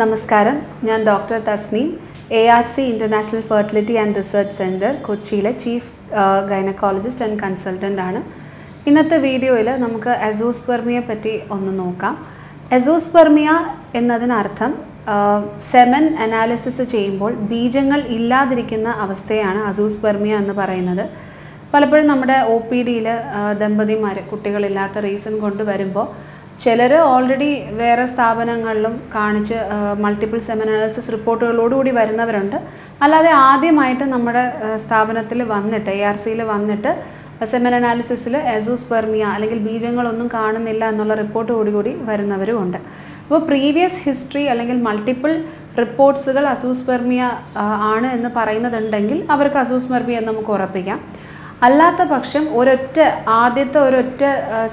നമസ്കാരം. ഞാൻ doctor Tasneem A R C international fertility and research centre കൊച്ചിയിലെ chief gynaecologist and consultant ആണ്. ഇന്നത്തെ വീഡിയോയിൽ നമുക്ക് എസോസ്പെർമിയെ പറ്റി ഒന്ന് നോക്കാം. എസോസ്പെർമിയ എന്നതിനർത്ഥം സെമൻ അനാലിസിസ് ചെയ്യുമ്പോൾ ബീജങ്ങൾ ഇല്ലാതിരിക്കുന്ന അവസ്ഥയാണ് അസൂസ്പെർമിയ എന്ന് പറയുന്നത്. പലപ്പോഴും നമ്മുടെ ഒ പി ഡിയിൽ ദമ്പതിമാർ കുട്ടികളില്ലാത്ത റീസൺ കൊണ്ട് വരുമ്പോൾ ചിലർ ഓൾറെഡി വേറെ സ്ഥാപനങ്ങളിലും കാണിച്ച് മൾട്ടിപ്പിൾ സെമിനാലിസിസ് റിപ്പോർട്ടുകളോടുകൂടി വരുന്നവരുണ്ട്. അല്ലാതെ ആദ്യമായിട്ട് നമ്മുടെ സ്ഥാപനത്തിൽ വന്നിട്ട് എ ആർ സിയിൽ വന്നിട്ട് സെമൻ അനാലിസിസിൽ എസൂസ്പെർമിയ അല്ലെങ്കിൽ ബീജങ്ങളൊന്നും കാണുന്നില്ല എന്നുള്ള റിപ്പോർട്ട് കൂടി വരുന്നവരും ഉണ്ട്. അപ്പോൾ പ്രീവിയസ് ഹിസ്റ്ററി അല്ലെങ്കിൽ മൾട്ടിപ്പിൾ റിപ്പോർട്ട്സുകൾ അസൂസ്പെർമിയ ആണ് എന്ന് പറയുന്നതുണ്ടെങ്കിൽ അവർക്ക് അസൂസ്പെർമിയ എന്ന് നമുക്ക് ഉറപ്പിക്കാം. അല്ലാത്ത പക്ഷം ഒരൊറ്റ ആദ്യത്തെ ഒരൊറ്റ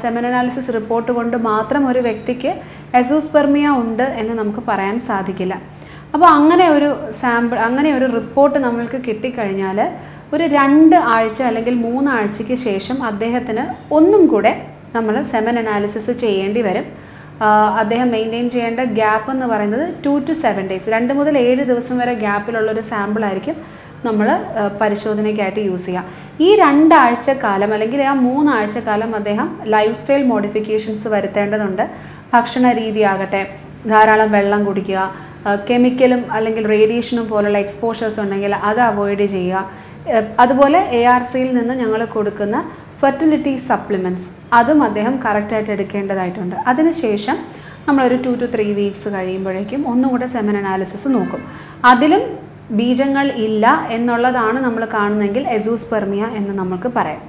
സെമൻ അനാലിസിസ് റിപ്പോർട്ട് കൊണ്ട് മാത്രം ഒരു വ്യക്തിക്ക് എസോസ്പെർമിയ ഉണ്ട് എന്ന് നമുക്ക് പറയാൻ സാധിക്കില്ല. അപ്പോൾ അങ്ങനെ ഒരു സാമ്പിൾ അങ്ങനെ ഒരു റിപ്പോർട്ട് നമ്മൾക്ക് കിട്ടിക്കഴിഞ്ഞാൽ ഒരു രണ്ട് ആഴ്ച അല്ലെങ്കിൽ മൂന്നാഴ്ചയ്ക്ക് ശേഷം അദ്ദേഹത്തിന് ഒന്നും കൂടെ നമ്മൾ സെമൻ അനാലിസിസ് ചെയ്യേണ്ടി വരും. അദ്ദേഹം മെയിന്റെയിൻ ചെയ്യേണ്ട ഗ്യാപ്പ് എന്ന് പറയുന്നത് ടു ടു സെവൻ ഡേയ്സ് രണ്ട് മുതൽ ഏഴ് ദിവസം വരെ ഗ്യാപ്പിലുള്ള ഒരു സാമ്പിളായിരിക്കും നമ്മൾ പരിശോധനയ്ക്കായിട്ട് യൂസ് ചെയ്യുക ഈ രണ്ടാഴ്ച കാലം അല്ലെങ്കിൽ ആ മൂന്നാഴ്ച കാലം അദ്ദേഹം ലൈഫ് സ്റ്റൈൽ മോഡിഫിക്കേഷൻസ് വരുത്തേണ്ടതുണ്ട്. ഭക്ഷണ രീതി ആകട്ടെ ധാരാളം വെള്ളം കുടിക്കുക കെമിക്കലും അല്ലെങ്കിൽ റേഡിയേഷനും പോലുള്ള എക്സ്പോഷേഴ്സ് ഉണ്ടെങ്കിൽ അത് അവോയ്ഡ് ചെയ്യുക. അതുപോലെ എ ആർ സിയിൽ നിന്ന് ഞങ്ങൾ കൊടുക്കുന്ന ഫെർട്ടിലിറ്റി സപ്ലിമെന്റ്സ് അതും അദ്ദേഹം കറക്റ്റായിട്ട് എടുക്കേണ്ടതായിട്ടുണ്ട്. അതിനുശേഷം നമ്മളൊരു ടു ടു ത്രീ വീക്സ് കഴിയുമ്പോഴേക്കും ഒന്നുകൂടെ സെമൻ അനാലിസിസ് നോക്കും. അതിലും ബീജങ്ങൾ ഇല്ല എന്നുള്ളതാണ് നമ്മൾ കാണുന്നതെങ്കിൽ എസൂസ്പെർമിയ എന്ന് നമുക്ക് പറയാം.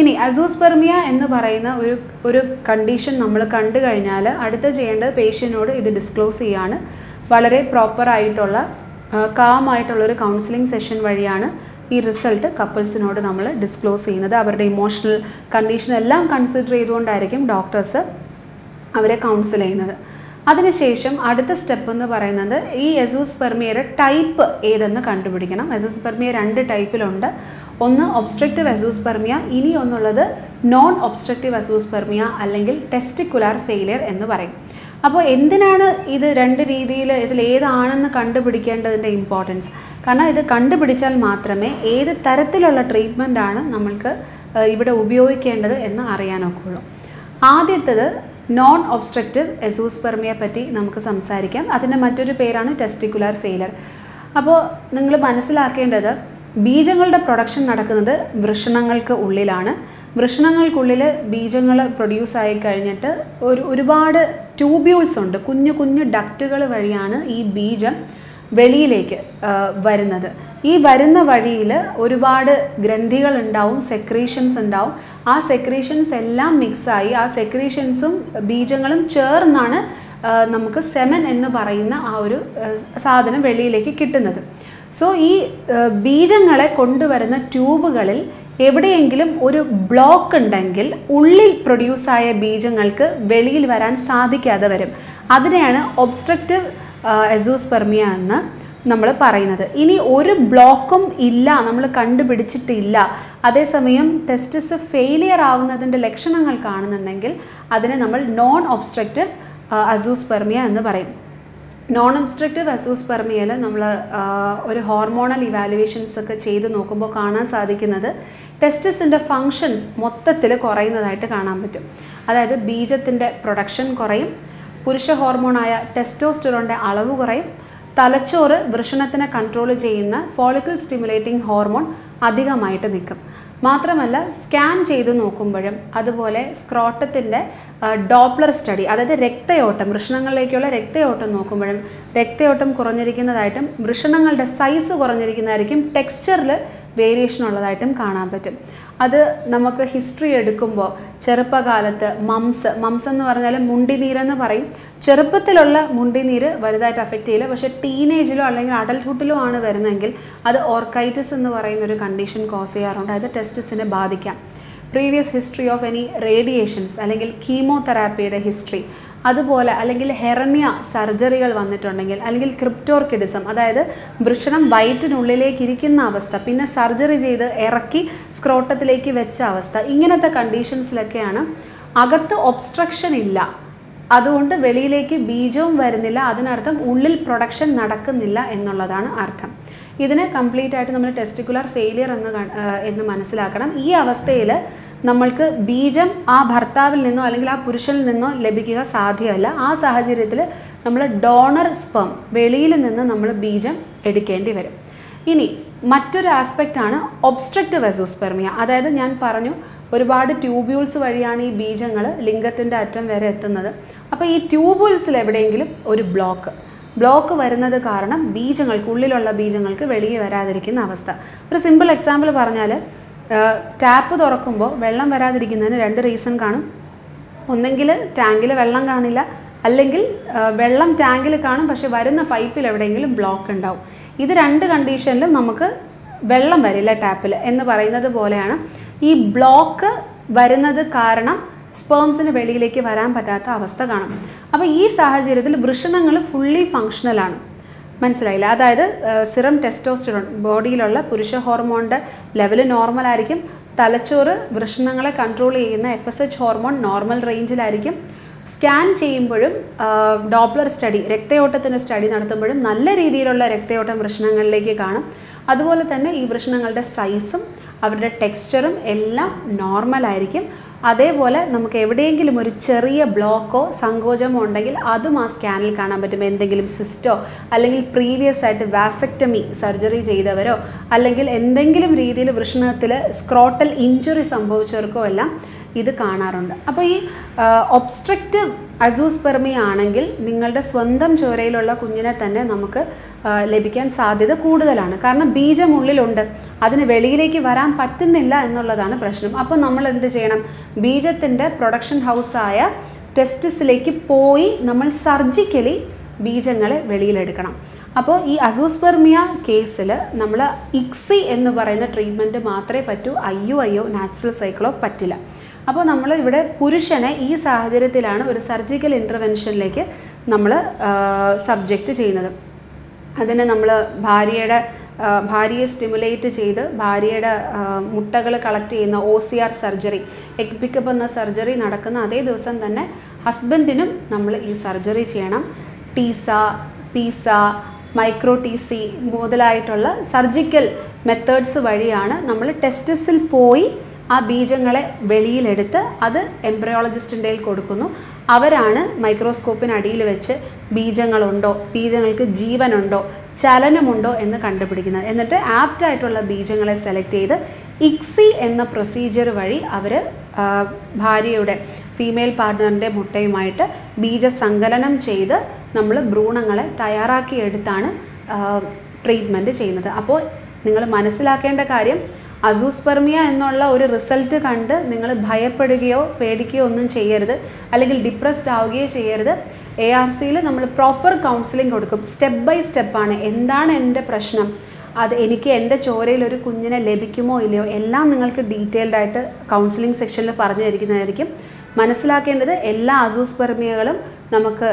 ഇനി അസൂസ്പെർമിയ എന്ന് പറയുന്ന ഒരു ഒരു കണ്ടീഷൻ നമ്മൾ കണ്ടു കഴിഞ്ഞാൽ അടുത്ത ചെയ്യേണ്ടത് പേഷ്യന്റിനോട് ഇത് ഡിസ്ക്ലോസ് ചെയ്യാണ്. വളരെ പ്രോപ്പറായിട്ടുള്ള കാമായിട്ടുള്ളൊരു കൗൺസിലിംഗ് സെഷൻ വഴിയാണ് ഈ റിസൾട്ട് കപ്പിൾസിനോട് നമ്മൾ ഡിസ്ക്ലോസ് ചെയ്യുന്നത്. അവരുടെ ഇമോഷണൽ കണ്ടീഷൻ എല്ലാം കൺസിഡർ ചെയ്തുകൊണ്ടായിരിക്കും ഡോക്ടേഴ്സ് അവരെ കൗൺസിൽ ചെയ്യുന്നത്. അതിനുശേഷം അടുത്ത സ്റ്റെപ്പ് എന്ന് പറയുന്നത് ഈ എസോസ്പെർമിയയുടെ ടൈപ്പ് ഏതെന്ന് കണ്ടുപിടിക്കണം. എസോസ്പെർമിയ രണ്ട് ടൈപ്പിലുണ്ട് ഒന്ന് ഒബ്സ്ട്രക്റ്റീവ് എസോസ്പെർമിയ ഇനി ഒന്നുള്ളത് നോൺ ഒബ്സ്ട്രക്റ്റീവ് എസോസ്പെർമിയ അല്ലെങ്കിൽ ടെസ്റ്റിക്കുലാർ ഫെയിലിയർ എന്ന് പറയും. അപ്പോൾ എന്തിനാണ് ഇത് രണ്ട് രീതിയിൽ ഇതിൽ ഏതാണെന്ന് കണ്ടുപിടിക്കേണ്ടതിന്റെ ഇമ്പോർട്ടൻസ് കാരണം ഇത് കണ്ടുപിടിച്ചാൽ മാത്രമേ ഏത് തരത്തിലുള്ള ട്രീറ്റ്മെന്റാണ് നമ്മൾക്ക് ഇവിടെ ഉപയോഗിക്കേണ്ടത് എന്ന് അറിയാനൊക്കുള്ളൂ. ആദ്യത്തത് നോൺ ഒബ്സ്ട്രക്റ്റീവ് എസോസ്പെർമിയെ പറ്റി നമുക്ക് സംസാരിക്കാം. അതിന്റെ മറ്റൊരു പേരാണ് ടെസ്റ്റിക്കുലാർ ഫെയിലർ അപ്പോൾ നിങ്ങൾ മനസ്സിലാക്കേണ്ടത് ബീജങ്ങളുടെ പ്രൊഡക്ഷൻ നടക്കുന്നത് വൃഷണങ്ങൾക്ക് ഉള്ളിലാണ്. വൃഷണങ്ങൾക്കുള്ളിൽ ബീജങ്ങൾ പ്രൊഡ്യൂസ് ആയി കഴിഞ്ഞിട്ട് ഒരു ഒരുപാട് ട്യൂബ്യൂൾസ് ഉണ്ട്. കുഞ്ഞു കുഞ്ഞു ഡക്റ്റുകൾ വഴിയാണ് ഈ ബീജം വെളിയിലേക്ക് വരുന്നത്. ഈ വരുന്ന വഴിയിൽ ഒരുപാട് ഗ്രന്ഥികൾ ഉണ്ടാവും സെക്രീഷൻസ് ഉണ്ടാവും. ആ സെക്രീഷൻസ് എല്ലാം മിക്സായി ആ സെക്രീഷൻസും ബീജങ്ങളും ചേർന്നാണ് നമുക്ക് സെമൻ എന്ന് പറയുന്ന ആ ഒരു സാധനം വെളിയിലേക്ക് കിട്ടുന്നത്. സോ ഈ ബീജങ്ങളെ കൊണ്ടുവരുന്ന ട്യൂബുകളിൽ എവിടെയെങ്കിലും ഒരു ബ്ലോക്ക് ഉണ്ടെങ്കിൽ ഉള്ളിൽ പ്രൊഡ്യൂസായ ബീജങ്ങൾക്ക് വെളിയിൽ വരാൻ സാധിക്കാതെ വരും. അതിനെയാണ് ഒബ്സ്ട്രക്റ്റീവ് എസൂസ്പെർമിയ എന്ന് നമ്മൾ പറയുന്നത്. ഇനി ഒരു ബ്ലോക്കും ഇല്ല നമ്മൾ കണ്ടുപിടിച്ചിട്ടില്ല. അതേസമയം ടെസ്റ്റിസ് ഫെയിലിയർ ആവുന്നതിന്റെ ലക്ഷണങ്ങൾ കാണുന്നുണ്ടെങ്കിൽ അതിനെ നമ്മൾ നോൺ ഒബ്സ്ട്രക്റ്റീവ് അസൂസ്പെർമിയ എന്ന് പറയും. നോൺ ഒബ്സ്ട്രക്റ്റീവ് അസൂസ്പെർമിയയിൽ നമ്മൾ ഒരു ഹോർമോണൽ ഇവാലുവേഷൻസ് ഒക്കെ ചെയ്ത് നോക്കുമ്പോൾ കാണാൻ സാധിക്കുന്നത് ടെസ്റ്റിസിന്റെ ഫങ്ഷൻസ് മൊത്തത്തിൽ കുറയുന്നതായിട്ട് കാണാൻ പറ്റും. അതായത് ബീജത്തിന്റെ പ്രൊഡക്ഷൻ കുറയും. പുരുഷ ഹോർമോണായ ടെസ്റ്റോസ്റ്ററോണിന്റെ അളവ് കുറയും. തലച്ചോറ് വൃഷണത്തിനെ കൺട്രോൾ ചെയ്യുന്ന ഫോളിക്കിൾ സ്റ്റിമുലേറ്റിംഗ് ഹോർമോൺ അധികമായിട്ട് നിൽക്കും. മാത്രമല്ല സ്കാൻ ചെയ്ത് നോക്കുമ്പോഴും അതുപോലെ സ്ക്രോട്ടത്തിന്റെ ഡോപ്ലർ സ്റ്റഡി അതായത് രക്തയോട്ടം വൃഷണങ്ങളിലേക്കുള്ള രക്തയോട്ടം നോക്കുമ്പോഴും രക്തയോട്ടം കുറഞ്ഞിരിക്കുന്നതായിട്ടും വൃഷണങ്ങളുടെ സൈസ് കുറഞ്ഞിരിക്കുന്നതായിരിക്കും ടെക്സ്ചറിൽ വേരിയേഷൻ ഉള്ളതായിട്ടും കാണാൻ പറ്റും. അത് നമുക്ക് ഹിസ്റ്ററി എടുക്കുമ്പോൾ ചെറുപ്പകാലത്ത് മംസ് മംസ് എന്ന് പറഞ്ഞാൽ മുണ്ടിനീരെന്ന് പറയും. ചെറുപ്പത്തിലുള്ള മുണ്ടിനീര് വലുതായിട്ട് അഫക്റ്റ് ചെയ്യില്ല. പക്ഷേ ടീനേജിലോ അല്ലെങ്കിൽ അഡൽട്ട്ഹുഡിലോ ആണ് വരുന്നതെങ്കിൽ അത് ഓർക്കൈറ്റിസ് എന്ന് പറയുന്ന ഒരു കണ്ടീഷൻ കോസ് ചെയ്യാറുണ്ട്. അത് ടെസ്റ്റിസിനെ ബാധിക്കാം. Previous history of any radiations അല്ലെങ്കിൽ കീമോതെറാപ്പിയുടെ ഹിസ്റ്ററി അതുപോലെ അല്ലെങ്കിൽ ഹെറണിയ സർജറികൾ വന്നിട്ടുണ്ടെങ്കിൽ അല്ലെങ്കിൽ ക്രിപ്റ്റോർക്കിഡിസം അതായത് വൃഷണം വയറ്റിനുള്ളിലേക്ക് ഇരിക്കുന്ന അവസ്ഥ പിന്നെ സർജറി ചെയ്ത് ഇറക്കി സ്ക്രോട്ടത്തിലേക്ക് വെച്ച അവസ്ഥ ഇങ്ങനത്തെ കണ്ടീഷൻസിലൊക്കെയാണ് അകത്ത് ഒബ്സ്ട്രക്ഷൻ ഇല്ല. അതുകൊണ്ട് വെളിയിലേക്ക് ബീജവും വരുന്നില്ല. അതിനർത്ഥം ഉള്ളിൽ പ്രൊഡക്ഷൻ നടക്കുന്നില്ല എന്നുള്ളതാണ് അർത്ഥം. ഇതിനെ കംപ്ലീറ്റ് ആയിട്ട് നമ്മൾ ടെസ്റ്റിക്കുലർ ഫെയിലിയർ എന്ന് എന്ന് മനസ്സിലാക്കണം. ഈ അവസ്ഥയിൽ നമ്മൾക്ക് ബീജം ആ ഭർത്താവിൽ നിന്നോ അല്ലെങ്കിൽ ആ പുരുഷനിൽ നിന്നോ ലഭിക്കുക സാധ്യമല്ല. ആ സാഹചര്യത്തിൽ നമ്മൾ ഡോണർ സ്പെം വെളിയിൽ നിന്ന് നമ്മൾ ബീജം എടുക്കേണ്ടി വരും. ഇനി മറ്റൊരു ആസ്പെക്റ്റാണ് ഒബ്സ്ട്രക്റ്റീവ് എസോസ്പെർമിയ അതായത് ഞാൻ പറഞ്ഞു ഒരുപാട് ട്യൂബ്യൂൾസ് വഴിയാണ് ഈ ബീജങ്ങൾ ലിംഗത്തിന്റെ അറ്റം വരെ എത്തുന്നത്. അപ്പോൾ ഈ ട്യൂബ്യൂൾസിൽ എവിടെയെങ്കിലും ഒരു ബ്ലോക്ക്. ബ്ലോക്ക് വരുന്നത് കാരണം ബീജങ്ങൾക്ക് ഉള്ളിലുള്ള ബീജങ്ങൾക്ക് വെളിയിൽ വരാതിരിക്കുന്ന അവസ്ഥ. ഒരു സിമ്പിൾ എക്സാമ്പിൾ പറഞ്ഞാൽ ടാപ്പ് തുറക്കുമ്പോൾ വെള്ളം വരാതിരിക്കുന്നതിന് രണ്ട് റീസൺ കാണും. ഒന്നെങ്കിൽ ടാങ്കിൽ വെള്ളം കാണില്ല. അല്ലെങ്കിൽ വെള്ളം ടാങ്കിൽ കാണും പക്ഷെ വരുന്ന പൈപ്പിൽ എവിടെയെങ്കിലും ബ്ലോക്ക് ഉണ്ടാവും. ഇത് രണ്ട് കണ്ടീഷനിലും നമുക്ക് വെള്ളം വരില്ല ടാപ്പിൽ എന്ന് പറയുന്നത് പോലെയാണ്. ഈ ബ്ലോക്ക് വരുന്നത് കാരണം സ്പേംസിന് വെളിയിലേക്ക് വരാൻ പറ്റാത്ത അവസ്ഥ കാണും. അപ്പോൾ ഈ സാഹചര്യത്തിൽ വൃഷണങ്ങൾ ഫുള്ളി ഫങ്ഷണലാണ് മനസ്സിലായില്ല? അതായത് സിറം ടെസ്റ്റോസ്റ്റിറോൺ ബോഡിയിലുള്ള പുരുഷ ഹോർമോണിന്റെ ലെവൽ നോർമൽ ആയിരിക്കും. തലച്ചോറ് വൃഷണങ്ങളെ കൺട്രോൾ ചെയ്യുന്ന F S H hormone normal റേഞ്ചിലായിരിക്കും scan ചെയ്യുമ്പോഴും ഡോപ്ലർ സ്റ്റഡി രക്തയോട്ടത്തിന്റെ സ്റ്റഡി നടത്തുമ്പോഴും നല്ല രീതിയിലുള്ള രക്തയോട്ടം വൃഷണങ്ങളിലേക്ക് കാണും. അതുപോലെ തന്നെ ഈ വൃഷണങ്ങളുടെ സൈസും അവരുടെ ടെക്സ്ചറും എല്ലാം നോർമൽ ആയിരിക്കും. അതേപോലെ നമുക്ക് എവിടെയെങ്കിലും ഒരു ചെറിയ ബ്ലോക്കോ സങ്കോചമോ ഉണ്ടെങ്കിൽ അതും ആ സ്കാനിൽ കാണാൻ പറ്റും. എന്തെങ്കിലും സിസ്റ്റോ അല്ലെങ്കിൽ പ്രീവിയസ് ആയിട്ട് വാസക്ടമി സർജറി ചെയ്തവരോ അല്ലെങ്കിൽ എന്തെങ്കിലും രീതിയിൽ വൃഷണത്തിൽ സ്ക്രോട്ടൽ ഇഞ്ചുറി സംഭവിച്ചവർക്കോ എല്ലാം ഇത് കാണാറുണ്ട്. അപ്പോൾ ഈ ഒബ്സ്ട്രക്റ്റീവ് അസൂസ്പെർമി ആണെങ്കിൽ നിങ്ങളുടെ സ്വന്തം ചോരയിലുള്ള കുഞ്ഞിനെ തന്നെ നമുക്ക് ലഭിക്കാൻ സാധ്യത കൂടുതലാണ്. കാരണം ബീജം ഉള്ളിലുണ്ട് അതിന് വെളിയിലേക്ക് വരാൻ പറ്റുന്നില്ല എന്നുള്ളതാണ് പ്രശ്നം. അപ്പോൾ നമ്മൾ എന്ത് ചെയ്യണം? ബീജത്തിന്റെ പ്രൊഡക്ഷൻ ഹൗസായ ടെസ്റ്റിസിലേക്ക് പോയി നമ്മൾ സർജിക്കലി ബീജങ്ങളെ വെളിയിലെടുക്കണം. അപ്പോൾ ഈ അസൂസ്പെർമിയ കേസിൽ നമ്മൾ ഇക്സി എന്ന് പറയുന്ന ട്രീറ്റ്മെന്റ് മാത്രമേ പറ്റൂ. അയ്യോ അയ്യോ നാച്ചുറൽ സൈക്കിളോ പറ്റില്ല. അപ്പോൾ നമ്മൾ ഇവിടെ പുരുഷനെ ഈ സാഹചര്യത്തിലാണ് ഒരു സർജിക്കൽ ഇന്റർവെൻഷനിലേക്ക് നമ്മൾ സബ്ജക്റ്റ് ചെയ്യുന്നത്. അതിന് നമ്മൾ ഭാര്യയുടെ ഭാര്യയെ സ്റ്റിമുലേറ്റ് ചെയ്ത് ഭാര്യയുടെ മുട്ടകൾ കളക്ട് ചെയ്യുന്ന O C R surgery egg pickup എന്ന സർജറി നടക്കുന്ന അതേ ദിവസം തന്നെ ഹസ്ബൻഡിനും നമ്മൾ ഈ സർജറി ചെയ്യണം. TESA PESA micro T C മുതലായിട്ടുള്ള സർജിക്കൽ മെത്തേഡ്സ് വഴിയാണ് നമ്മൾ ടെസ്റ്റസിൽ പോയി ആ ബീജങ്ങളെ വെളിയിലെടുത്ത് അത് എംബ്രയോളജിസ്റ്റിന്റെ കൊടുക്കുന്നു. അവരാണ് മൈക്രോസ്കോപ്പിനടിയിൽ വെച്ച് ബീജങ്ങളുണ്ടോ ബീജങ്ങൾക്ക് ജീവനുണ്ടോ ചലനമുണ്ടോ എന്ന് കണ്ടുപിടിക്കുന്നത്. എന്നിട്ട് ആപ്റ്റ് ആയിട്ടുള്ള ബീജങ്ങളെ സെലക്ട് ചെയ്ത് ഇക്സി എന്ന പ്രൊസീജിയർ വഴി അവർ ഭാര്യയുടെ ഫീമെയിൽ പാർട്ട്ണറിന്റെ മുട്ടയുമായിട്ട് ബീജസങ്കലനം ചെയ്ത് നമ്മൾ ഭ്രൂണങ്ങളെ തയ്യാറാക്കിയെടുത്താണ് ട്രീറ്റ്മെന്റ് ചെയ്യുന്നത്. അപ്പോൾ നിങ്ങൾ മനസ്സിലാക്കേണ്ട കാര്യം അസൂസ്പെർമിയ എന്നുള്ള ഒരു റിസൾട്ട് കണ്ട് നിങ്ങൾ ഭയപ്പെടുകയോ പേടിക്കുകയോ ഒന്നും ചെയ്യരുത്. അല്ലെങ്കിൽ ഡിപ്രസ്ഡ് ആവുകയോ ചെയ്യരുത്. എ ആർ സിയിൽ നമ്മൾ പ്രോപ്പർ കൗൺസിലിംഗ് കൊടുക്കും. സ്റ്റെപ്പ് ബൈ സ്റ്റെപ്പാണ് എന്താണ് എന്റെ പ്രശ്നം? അത് എനിക്ക് എന്റെ ചോരയിൽ ഒരു കുഞ്ഞിനെ ലഭിക്കുമോ ഇല്ലയോ? എല്ലാം നിങ്ങൾക്ക് ഡീറ്റെയിൽഡ് ആയിട്ട് കൗൺസിലിംഗ് സെക്ഷനിൽ പറഞ്ഞു തരിക്കുന്നതായിരിക്കും. മനസ്സിലാക്കേണ്ടത് എല്ലാ അസൂസ്പെർമിയകളും നമുക്ക്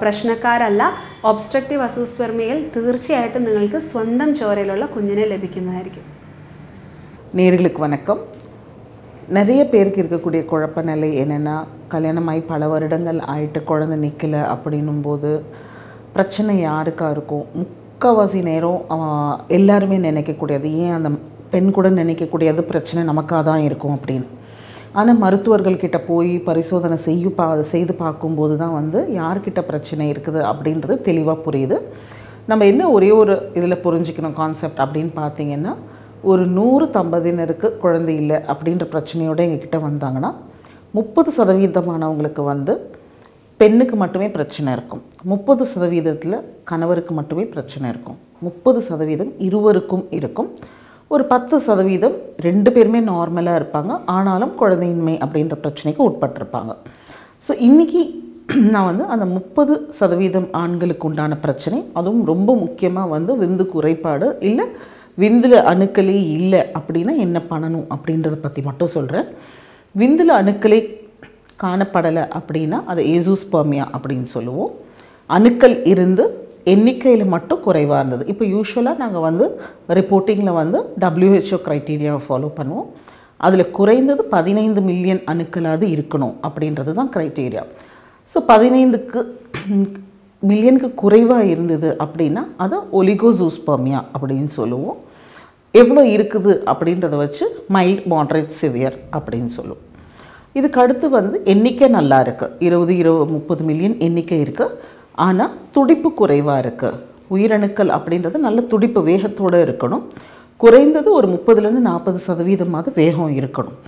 പ്രശ്നക്കാരല്ല. ഒബ്സ്ട്രക്റ്റീവ് അസൂസ്പെർമിയയിൽ തീർച്ചയായിട്ടും നിങ്ങൾക്ക് സ്വന്തം ചോരയിലുള്ള കുഞ്ഞിനെ லഭിക്കുന്നதாയിരിക്കും நேர்களுக்கு வணக்கம். நிறைய பேருக்கு இருக்கக்கூடிய குழப்ப நிலை என்னென்னா கல்யாணமாகி பல வருடங்கள் ஆயிட்டு குழந்தை நிற்கல அப்படின்னும் போது பிரச்சனை யாருக்கா இருக்கும்? முக்கால்வாசி நேரம் எல்லாருமே நினைக்கக்கூடியது ஏன் அந்த பெண் கூட நினைக்கக்கூடியது பிரச்சனை நமக்காக தான் இருக்கும் அப்படின்னு. ஆனால் மருத்துவர்கள்கிட்ட போய் பரிசோதனை செய்ய பா செய்து பார்க்கும்போது தான் வந்து யார்கிட்ட பிரச்சனை இருக்குது அப்படின்றது தெளிவாக புரியுது. நம்ம என்ன ஒரே ஒரு இதில் புரிஞ்சுக்கணும் கான்செப்ட் அப்படின்னு பார்த்தீங்கன்னா ஒரு நூறு தம்பதியினருக்கு குழந்தை இல்லை அப்படின்ற பிரச்சனையோடு எங்ககிட்ட வந்தாங்கன்னா முப்பது சதவீதமானவங்களுக்கு வந்து பெண்ணுக்கு மட்டுமே பிரச்சனை இருக்கும். முப்பது சதவீதத்தில் கணவருக்கு மட்டுமே பிரச்சனை இருக்கும். முப்பது சதவீதம் இருவருக்கும் இருக்கும். ஒரு பத்து சதவீதம் ரெண்டு பேருமே நார்மலாக இருப்பாங்க. ஆனாலும் குழந்தையின்மை அப்படின்ற பிரச்சனைக்கு உட்பட்டிருப்பாங்க. ஸோ இன்றைக்கி நான் வந்து அந்த முப்பது சதவீதம் ஆண்களுக்கு உண்டான பிரச்சனை அதுவும் ரொம்ப முக்கியமாக வந்து விந்து குறைபாடு இல்லை விந்தில் அணுக்களே இல்லை அப்படின்னா என்ன பண்ணணும் அப்படின்றத பற்றி மட்டும் சொல்கிறேன் விந்தில் அணுக்களே காணப்படலை அப்படின்னா அது ஏசூஸ்பர்மியா அப்படின்னு சொல்லுவோம். அணுக்கள் இருந்து எண்ணிக்கையில் மட்டும் குறைவாக இருந்தது. இப்போ யூஸ்வலாக நாங்கள் வந்து ரிப்போர்ட்டிங்கில் வந்து டபிள்யூஹெச்ஓ க்ரைட்டீரியாவை ஃபாலோ பண்ணுவோம். அதில் குறைந்தது பதினைந்து மில்லியன் அணுக்களாவது இருக்கணும் அப்படின்றது தான் க்ரைட்டீரியா ஸோ பதினைந்துக்கு மில்லியனுக்கு குறைவாக இருந்தது அப்படின்னா அதை ஒலிகோசூஸ்பர்மியா அப்படின்னு சொல்லுவோம். எவ்வளோ இருக்குது அப்படின்றத வச்சு மைல்ட் மாட்ரேட் சிவியர் அப்படின்னு சொல்லுவோம். இதுக்கு அடுத்து வந்து எண்ணிக்கை நல்லா இருக்குது இருபது இருபது முப்பது மில்லியன் எண்ணிக்கை இருக்குது ஆனால் துடிப்பு குறைவாக இருக்குது உயிரணுக்கள் அப்படின்றது நல்ல துடிப்பு வேகத்தோடு இருக்கணும். குறைந்தது ஒரு முப்பதுலேருந்து நாற்பது சதவீதமாவது வேகம் இருக்கணும்.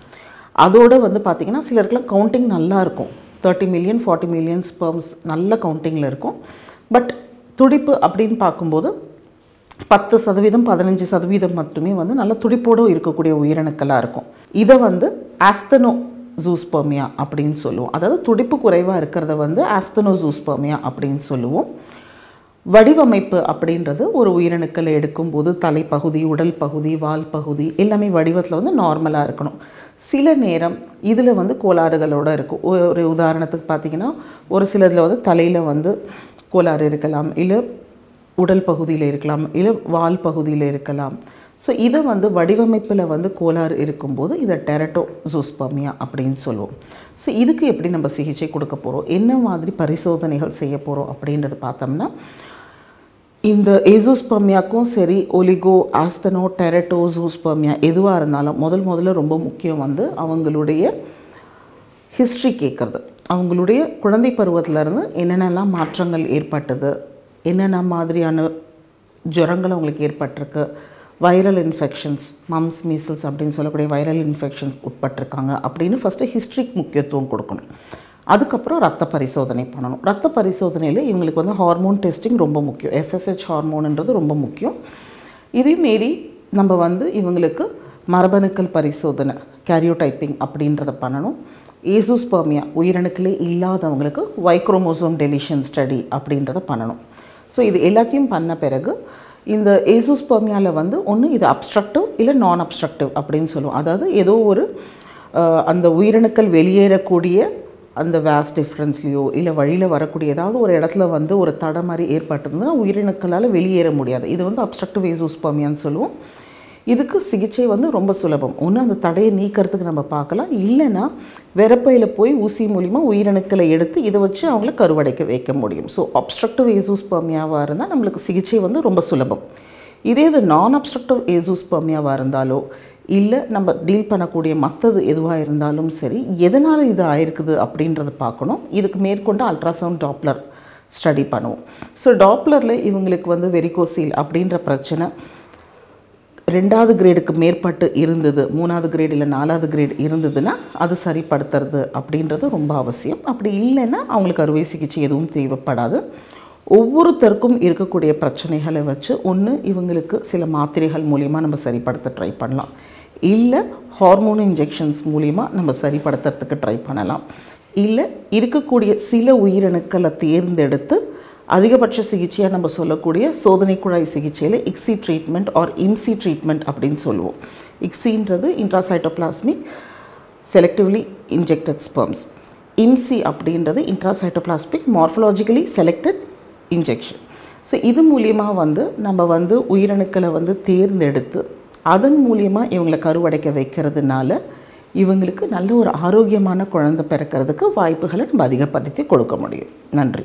அதோடு வந்து பார்த்திங்கன்னா சிலருக்குலாம் கவுண்டிங் நல்லாயிருக்கும் thirty million forty million sperms நல்ல கவுண்டிங்கில் இருக்கும். பட் துடிப்பு அப்படின்னு பார்க்கும்போது பத்து சதவீதம் பதினஞ்சு சதவீதம் மட்டுமே வந்து நல்ல துடிப்போடு இருக்கக்கூடிய உயிரணுக்களாக இருக்கும். இதை வந்து ஆஸ்தனோ ஜூஸ்பர்மியா அப்படின்னு சொல்லுவோம். அதாவது துடிப்பு குறைவாக இருக்கிறத வந்து ஆஸ்தனோ ஜூஸ்பர்மியா அப்படின்னு சொல்லுவோம். வடிவமைப்பு அப்படின்றது ஒரு உயிரணுக்களை எடுக்கும்போது தலைப்பகுதி உடல் பகுதி வால் பகுதி எல்லாமே வடிவத்தில் வந்து நார்மலாக இருக்கணும். சில நேரம் இதில் வந்து கோளாறுகளோடு இருக்கும். ஒரு உதாரணத்துக்கு பார்த்தீங்கன்னா ஒரு சிலதில் வந்து தலையில் வந்து கோளாறு இருக்கலாம் இல்லை உடல் பகுதியில் இருக்கலாம் இல்லை வால் பகுதியில் இருக்கலாம். ஸோ இதை வந்து வடிவமைப்பில் வந்து கோளாறு இருக்கும்போது இதை டெரட்டோ ஜூஸ்பமியா அப்படின்னு சொல்லுவோம். ஸோ இதுக்கு எப்படி நம்ம சிகிச்சை கொடுக்க போகிறோம் என்ன மாதிரி பரிசோதனைகள் செய்ய போகிறோம் அப்படின்றத பார்த்தோம்னா இந்த ஏசோஸ்பர்மியாக்கும் சரி ஒலிகோ ஆஸ்தனோ டெரட்டோ ஜூஸ்பர்மியா எதுவாக இருந்தாலும் முதல் முதல்ல ரொம்ப முக்கியம் வந்து அவங்களுடைய ஹிஸ்ட்ரி கேட்குறது அவங்களுடைய குழந்தை பருவத்திலேருந்து என்னென்னலாம் மாற்றங்கள் ஏற்பட்டது? என்னென்ன மாதிரியான ஜுரங்கள் அவங்களுக்கு ஏற்பட்டிருக்கு? வைரல் இன்ஃபெக்ஷன்ஸ் மம்ஸ் மீசல்ஸ் அப்படின்னு சொல்லக்கூடிய வைரல் இன்ஃபெக்ஷன்ஸ் உட்பட்டிருக்காங்க அப்படின்னு ஃபஸ்ட்டு ஹிஸ்ட்ரிக்கு முக்கியத்துவம் கொடுக்கணும். அதுக்கப்புறம் ரத்த பரிசோதனை பண்ணணும். ரத்த பரிசோதனையில் இவங்களுக்கு வந்து ஹார்மோன் டெஸ்டிங் ரொம்ப முக்கியம். எஃப்எஸ்ஹெச் ஹார்மோன்ன்றது ரொம்ப முக்கியம். இதே மாரி நம்ம வந்து இவங்களுக்கு மரபணுக்கள் பரிசோதனை கேரியோடைப்பிங் அப்படின்றத பண்ணணும். ஏசோஸ்பர்மியா உயிரணுக்களே இல்லாதவங்களுக்கு வைக்ரோமோசோம் டெலிஷன் ஸ்டடி அப்படின்றத பண்ணணும். ஸோ இது எல்லாத்தையும் பண்ண பிறகு இந்த ஏசோஸ்பர்மியாவில் வந்து ஒன்று இது அப்ஸ்ட்ரக்டிவ் இல்லை நான் அப்ஸ்ட்ரக்டிவ் அப்படின்னு சொல்லுவோம். அதாவது ஏதோ ஒரு அந்த உயிரணுக்கள் வெளியேறக்கூடிய அந்த வேஸ் டிஃப்ரென்ஸ்லேயோ இல்லை வழியில் வரக்கூடிய ஏதாவது ஒரு இடத்துல வந்து ஒரு தடை மாதிரி ஏற்பட்டிருந்ததுன்னா உயிரணுக்களால் வெளியேற முடியாது. இது வந்து அப்ஸ்ட்ரக்டிவ் வேசூஸ்பமியான்னு சொல்லுவோம். இதுக்கு சிகிச்சை வந்து ரொம்ப சுலபம். ஒன்று அந்த தடையை நீக்கிறதுக்கு நம்ம பார்க்கலாம். இல்லைன்னா வெறப்பையில் போய் ஊசி மூலிமா உயிரணுக்களை எடுத்து இதை வச்சு அவங்கள கருவடைக்க வைக்க முடியும். ஸோ அப்ஸ்ட்ரக்டிவ் ஏசூஸ்பர்மியாவாக இருந்தால் நம்மளுக்கு சிகிச்சை வந்து ரொம்ப சுலபம். இதே இது நான் அப்ஸ்ட்ரக்டிவ் ஏசூஸ்பர்மியாவாக இருந்தாலோ இல்லை நம்ம டீல் பண்ணக்கூடிய மற்றது எதுவாக இருந்தாலும் சரி எதனால் இது ஆயிருக்குது அப்படின்றத பார்க்கணும். இதுக்கு மேற்கொண்டு அல்ட்ராசவுண்ட் டாப்லர் ஸ்டடி பண்ணுவோம். ஸோ டாப்லரில் இவங்களுக்கு வந்து வெரிகோசீல் அப்படின்ற பிரச்சனை ரெண்டாவது கிரேடுக்கு மேற்பட்டு இருந்தது. மூணாவது கிரேடு இல்லை நாலாவது கிரேட் இருந்ததுன்னா அது சரிப்படுத்துறது அப்படின்றது ரொம்ப அவசியம். அப்படி இல்லைன்னா அவங்களுக்கு அறுவை சிகிச்சை எதுவும் தேவைப்படாது. ஒவ்வொருத்தருக்கும் இருக்கக்கூடிய பிரச்சனைகளை வச்சு ஒன்று இவங்களுக்கு சில மாத்திரைகள் மூலிமா நம்ம சரிப்படுத்த ட்ரை பண்ணலாம். இல்லை ஹார்மோன் இன்ஜெக்ஷன்ஸ் மூலிமா நம்ம சரிப்படுத்துறதுக்கு ட்ரை பண்ணலாம். இல்லை இருக்கக்கூடிய சில உயிரணுக்களை தேர்ந்தெடுத்து அதிகபட்ச சிகிச்சையாக நம்ம சொல்லக்கூடிய சோதனை குழாய் சிகிச்சையில் ICSI treatment or IMSI treatment அப்படின்னு சொல்லுவோம். இக்ஸின்றது intracytoplasmic selectively injected sperms IMSI அப்படின்றது intracytoplasmic morphologically selected injection so இது மூலியமாக வந்து நம்ம வந்து உயிரணுக்களை வந்து தேர்ந்தெடுத்து அதன் மூலியமாக இவங்களை கருவடைக்க வைக்கிறதுனால இவங்களுக்கு நல்ல ஒரு ஆரோக்கியமான குழந்தை பிறக்கிறதுக்கு வாய்ப்புகளை நம்ம அதிகப்படுத்தி கொடுக்க முடியும். நன்றி.